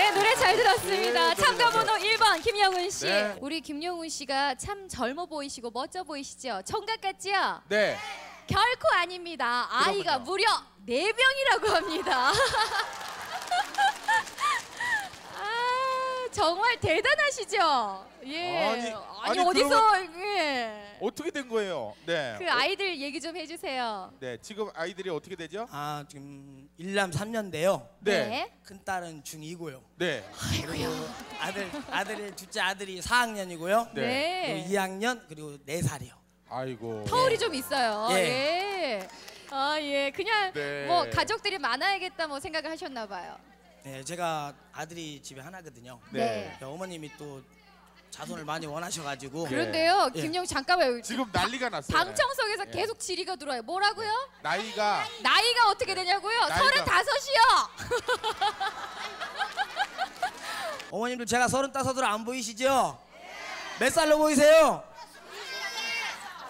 네, 노래 잘 들었습니다. 네, 참가 노래 번호 1번 김영훈 씨. 네. 우리 김영훈 씨가 참 젊어 보이시고 멋져 보이시죠? 청각 같지요? 네. 결코 아닙니다. 아이가. 무려 네병이라고 합니다. 아, 정말 대단하시죠? 예. 아니, 아니, 아니, 어디서 예. 어떻게 된 거예요? 네. 그 아이들 얘기 좀 해주세요. 네. 지금 아이들이 어떻게 되죠? 아 지금 일남 삼년인데요 네. 큰 딸은 중2고요 네. 그리고 아들 아들이 둘째 아들이 4학년이고요 네. 그리고 2학년 그리고 4살이요 아이고. 터울이 좀 있어요. 예. 예. 아, 예. 그냥 네. 뭐 가족들이 많아야겠다 뭐 생각을 하셨나 봐요. 네 제가 아들이 집에 하나거든요 네. 네, 어머님이 또 자손을 많이 원하셔가지고 네. 그런데요, 예. 김영 잠깐만요. 지금 난리가 났어요. 방청석에서 네. 계속 질의가 들어와요. 뭐라고요? 나이가 나이가 어떻게 되냐고요? 나이가- 서른다섯이요. 어머님들 제가 서른다섯으로 안 보이시죠? 몇 살로 보이세요?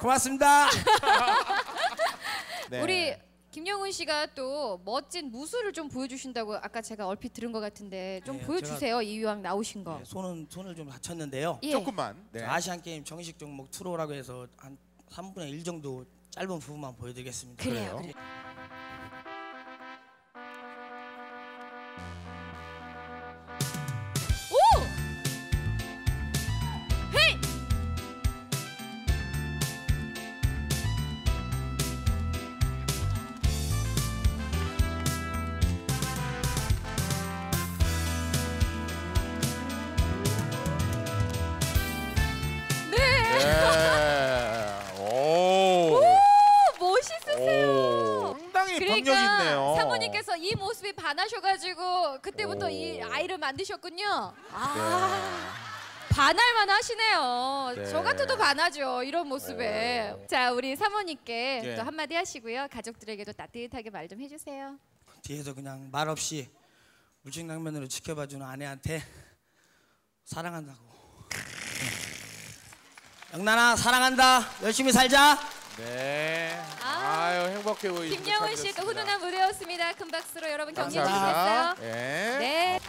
고맙습니다. 네. 우리 김영훈 씨가 또 멋진 무술을 좀 보여주신다고 아까 제가 얼핏 들은 것 같은데 좀 네, 보여주세요. 이유왕 나오신 거. 네, 손은 손을 좀 다쳤는데요. 예. 조금만. 네. 아시안 게임 정식 종목 투로라고 해서 한 3분의 1 정도 짧은 부분만 보여드리겠습니다. 그래요. 그래요? 이 아이를 만드셨군요. 네. 아. 반할만 하시네요. 네. 저 같아도 반하죠. 이런 모습에. 오. 자, 우리 사모님께 예. 또 한마디 하시고요. 가족들에게도 따뜻하게 말 좀 해주세요. 뒤에서 그냥 말 없이 물냉면으로 지켜봐주는 아내한테 사랑한다고. 네. 영란아 사랑한다. 열심히 살자. 네. 아. 아유 행복해 보이시고 김영훈 씨또 훈훈한 무대였습니다. 큰 박수로 여러분 격려 주셨어요. 감사합니다. 네. 네.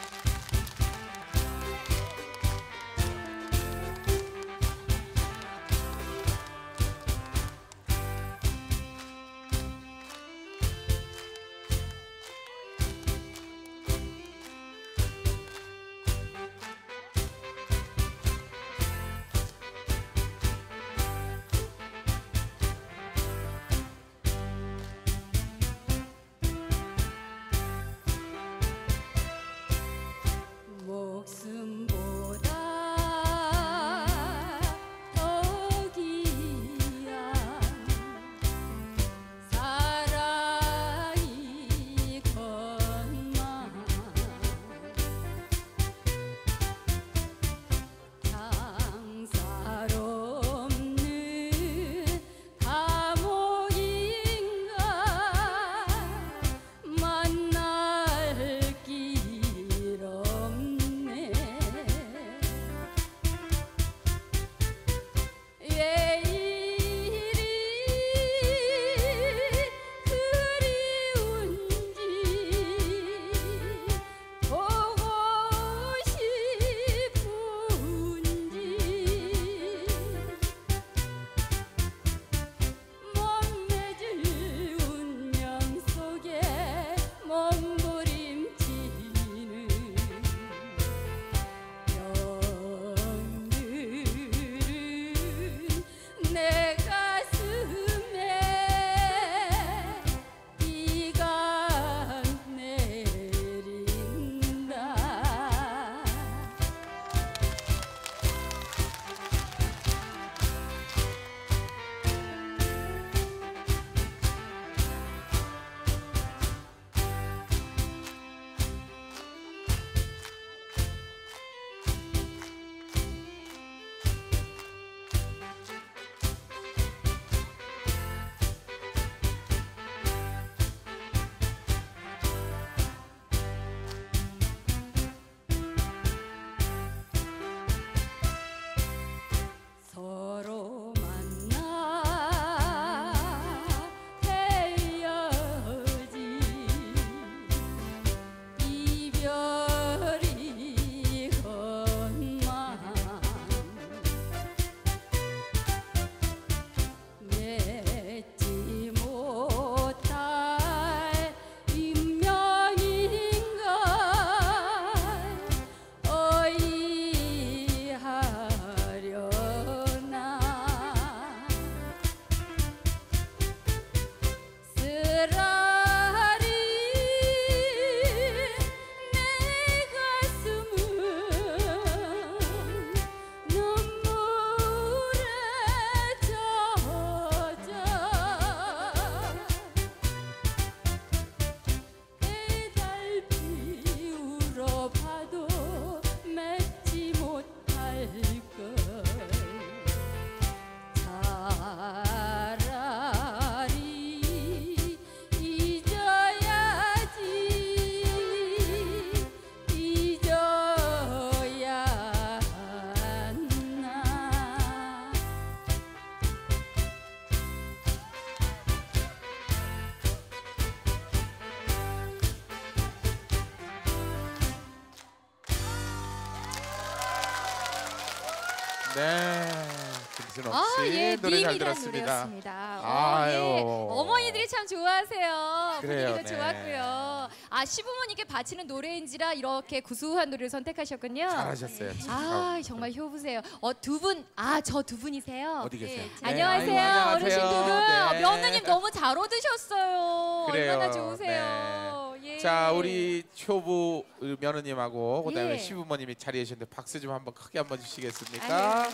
씨 아, 예, 노래 잘 님이란 들었습니다. 노래였습니다. 아유. 어, 예. 어머니들이 참 좋아하세요. 그래요, 분위기가 네. 좋았고요. 아, 시부모님께 바치는 노래인지라 이렇게 구수한 노래를 선택하셨군요. 잘하셨어요. 아, 정말 효부세요. 어, 두 분, 아, 저 두 분이세요? 어디 계세요? 네, 안녕하세요, 아이고, 어르신 두 분. 안녕하세요. 네. 며느님 너무 잘 얻으셨어요. 그래요. 얼마나 좋으세요. 예. 자 우리 효부 며느님하고 그다음에 예. 시부모님이 자리에 계신데 박수 좀 한번 크게 한번 주시겠습니까? 아유,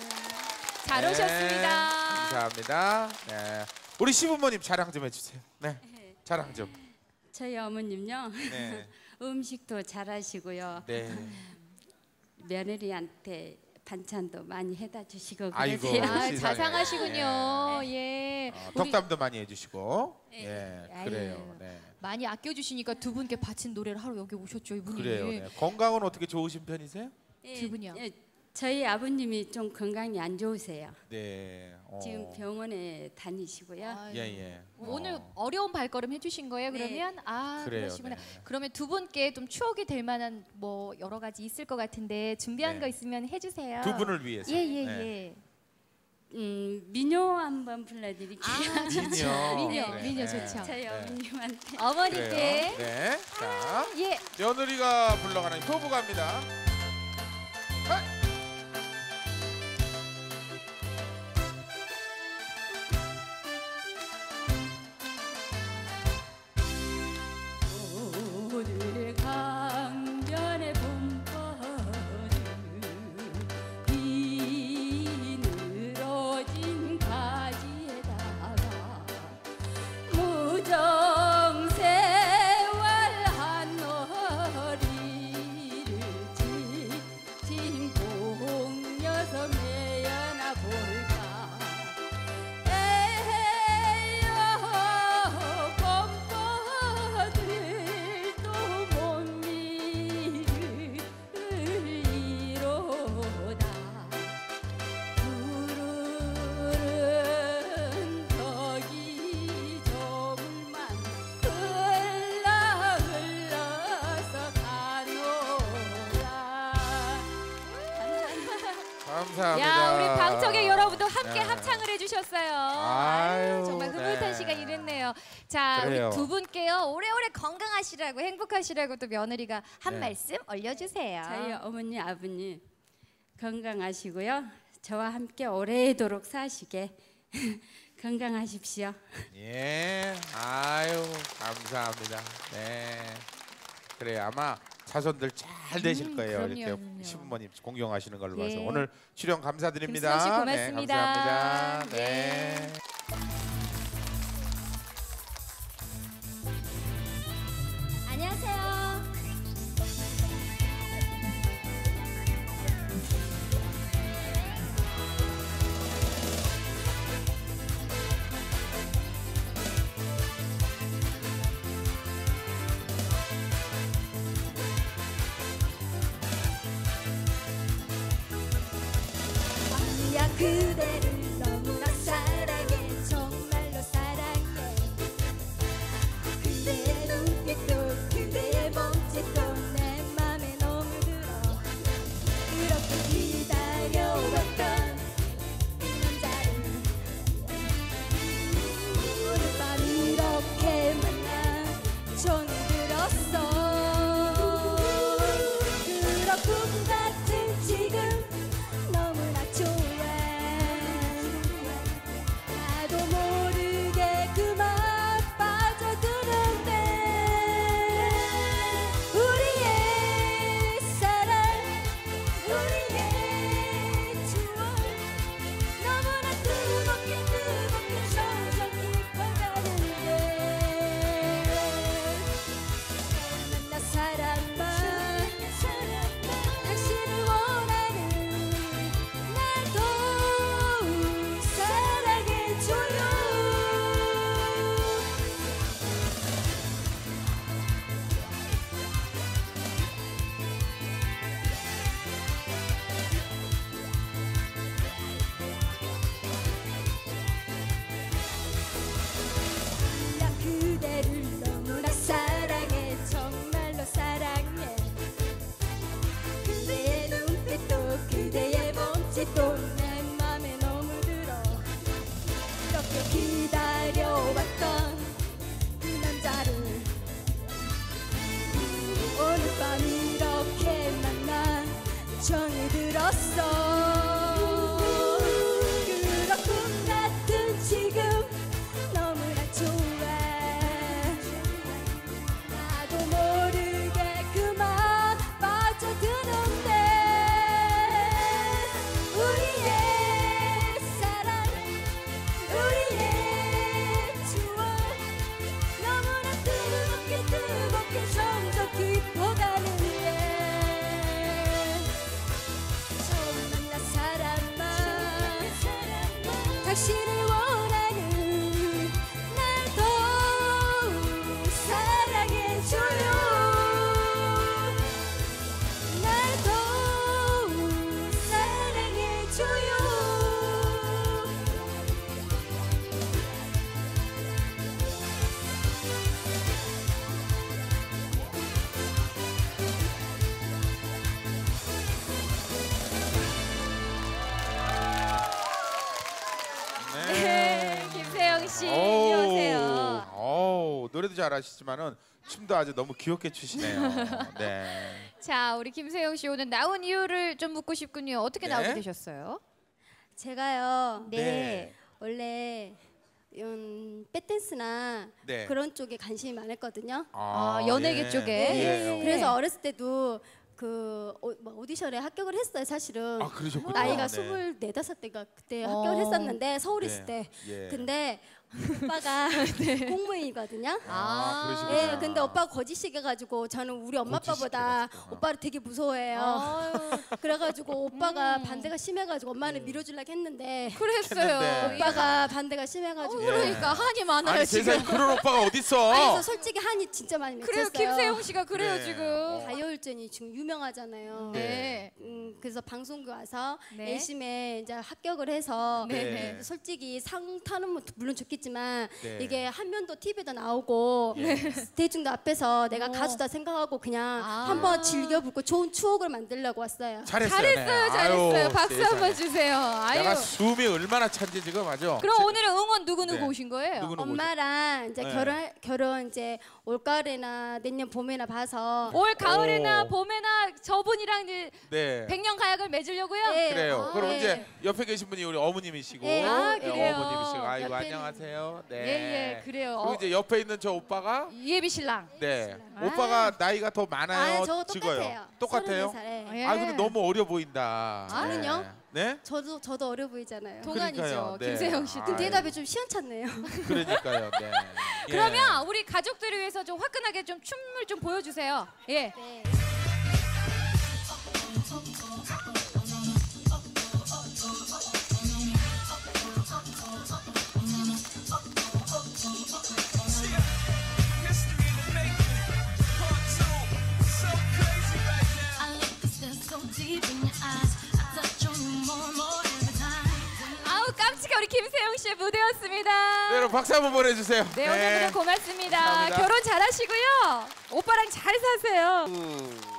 잘 네, 오셨습니다. 감사합니다. 네. 우리 시부모님 자랑 좀 해주세요. 네, 자랑 좀. 저희 어머님요 네. 음식도 잘하시고요 네. 며느리한테 반찬도 많이 해다 주시고 아이고. 그러세요. 아, 세상에. 자상하시군요. 예. 어, 우리 덕담도 많이 해주시고. 네. 예, 아유. 그래요. 네. 많이 아껴주시니까 두 분께 바친 노래를 하러 여기 오셨죠, 이분이. 그래요. 네. 건강은 어떻게 좋으신 편이세요? 예, 두 분이요? 예, 저희 아버님이 좀 건강이 안 좋으세요. 네. 어. 지금 병원에 다니시고요. 아유. 예, 예. 오늘 어. 어려운 발걸음 해주신 거예요, 네. 그러면? 아, 그래요. 그러시구나. 네. 그러면 두 분께 좀 추억이 될 만한 뭐 여러 가지 있을 것 같은데 준비한 네. 거 있으면 해주세요. 두 분을 위해서. 예, 예, 네. 예. 음, 민요 한번 불러드릴게요. 아, 좋죠. 미녀. 미녀, 네, 네. 좋죠. 저희 네. 어머님한테 어머니께. 그래요. 네. 자, 예. 며느리가 불러가는 효부갑니다. 하시라고 행복하시라고 또 며느리가 한 네. 말씀 올려주세요. 저희 어머니 아버님 건강하시고요. 저와 함께 오래도록 사시게 건강하십시오. 예. 아유, 감사합니다. 네. 그래 아마 자손들 잘 되실 음, 거예요. 그럼요, 이렇게 그럼요. 시부모님 공경하시는 걸로 봐서 예. 오늘 출연 감사드립니다. 네, 고맙습니다. 감사합니다. 네. 네. 잘하시지만은 춤도 아주 너무 귀엽게 추시네요. 네. 자, 우리 김세영 씨 오늘 나온 이유를 좀 묻고 싶군요. 어떻게 네. 나오게 되셨어요? 제가요 네. 원래 음, 뱃댄스나 네. 그런 쪽에 관심이 많았거든요. 아, 연예계 예. 쪽에? 예. 그래서 어렸을 때도 그 어, 뭐 오디션에 합격을 했어요 사실은. 아, 그러셨군요. 나이가 네. 스물네 다섯 때가 그때 어. 합격을 했었는데 서울에 네. 있을 때. 예. 근데 오빠가 공무원이거든요. 아, 그러시구나. 예, 근데 오빠가 거짓이겨가지고 저는 우리 엄마 아빠보다. 오빠를 되게 무서워해요. 아유, 그래가지고 오빠가 음. 반대가 심해가지고 엄마는 밀어주려고 했는데 그랬어요. 했는데. 오빠가 반대가 심해가지고 예. 그러니까 한이 많아요 아니 지금. 세상에 그런 오빠가 어딨어? 아니 저 솔직히 한이 진짜 많이 그래요, 맺혔어요. 김세영 씨가 그래요 네. 지금. 다이어울전이 지금 유명하잖아요. 네. 음, 그래서 방송국 와서 네. 열심히 이제 합격을 해서 네. 네. 솔직히 상 타는 건 물론 좋겠 지만 네. 이게 화면도 TV에도 나오고 대중도 앞에서 내가 어. 가수다 생각하고 그냥 아. 한번 즐겨 보고 좋은 추억을 만들려고 왔어요. 잘했어요. 잘했어요, 네. 잘했어요. 아유, 박수 세상에. 한번 주세요. 아유. 내가 숨이 얼마나 찬지 지금 아죠? 그럼 오늘은 응원 누구 누구 네. 오신 거예요? 누구는 엄마랑 이제 네. 결혼 결혼 이제 올가을에나 내년 봄에나 봐서 올 가을에나 오. 봄에나 저분이랑 이제 네. 백년 가약을 맺으려고요? 네. 그래요. 아, 그럼 네. 이제 옆에 계신 분이 우리 어머님이시고 네. 아, 네, 그래요. 어머님이시고 아이고 옆에는- 안녕하세요. 네. 예, 예, 그래요. 그리고 어, 이제 옆에 있는 저 오빠가 예비 신랑. 네. 아. 오빠가 나이가 더 많아요. 아, 저? 똑같아요. 똑같아요? 34살. 예. 아 근데 너무 어려 보인다. 저는요? 네? 네? 저도 저도 어려 보이잖아요. 동안이죠. 그러니까요. 네. 김세영 씨도. 아유. 대답이 좀 시원찮네요. 그러니까요. 네. 예. 그러면 우리 가족들을 위해서 좀 화끈하게 좀 춤을 좀 보여주세요. 예. 네. I look so deep in your eyes. 우 우리 김세영 씨의 무대였습니다. 네, 여러분 박수 한번 보내주세요. 네, 오늘도 고맙습니다. 감사합니다. 결혼 잘하시고요. 오빠랑 잘 사세요. 음.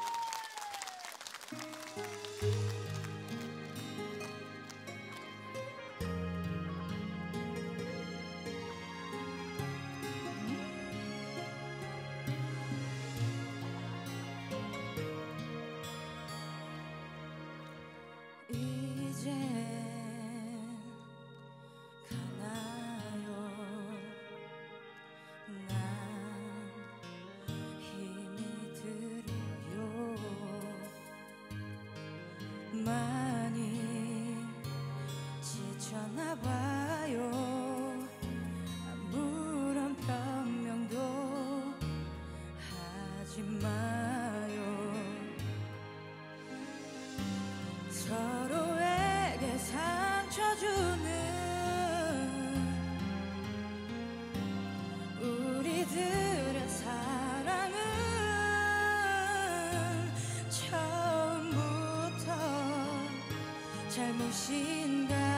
잘못인가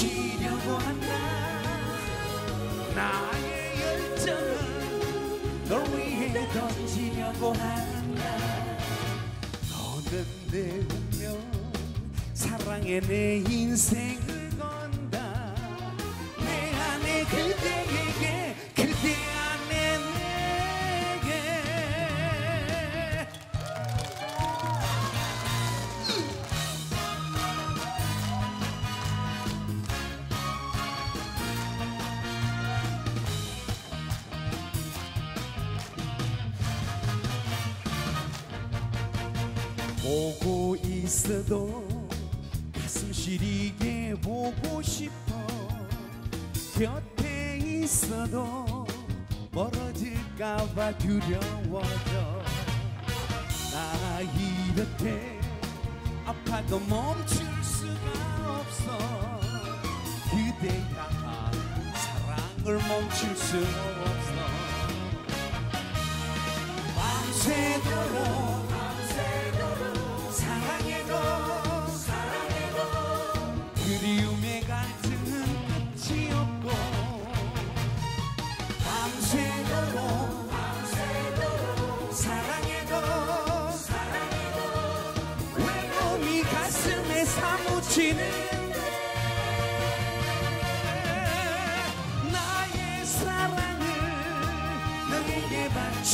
지려고 한다. 나의 열정은 널 위해 던지려고 한다. 너는 내 운명 사랑의 내 인생. 오고 있어도 가슴 시리게 보고 싶어. 곁에 있어도 멀어질까봐 두려워져. 나 이렇게 아파도 멈출 수가 없어. 그대가 한 사랑을 멈출 수 없어. 밤새도록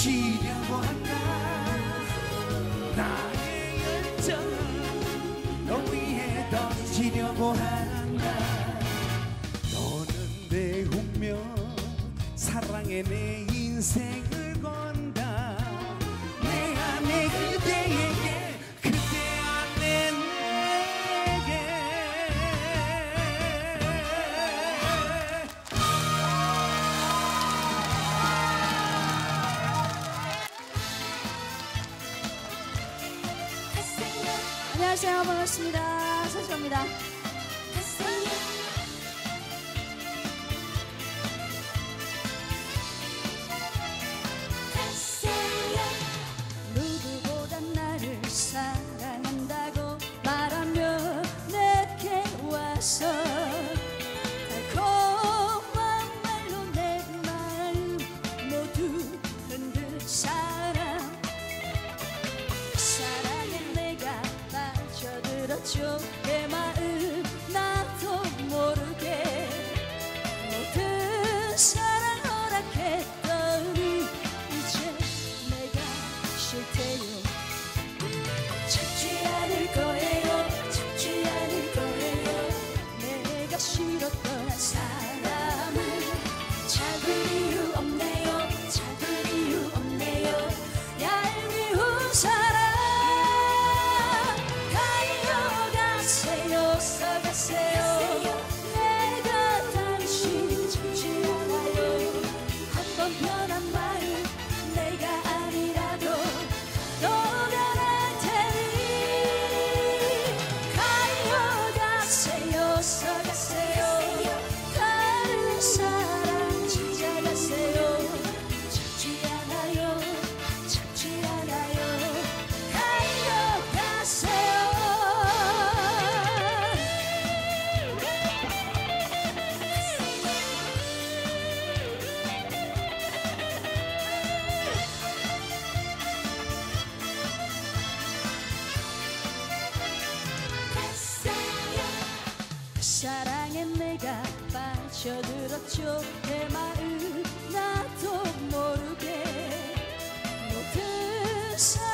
지려고 한다. 나의 열정을 너 위해 던지려고 한다. 너는 내 운명 사랑의 내 인생. Yes.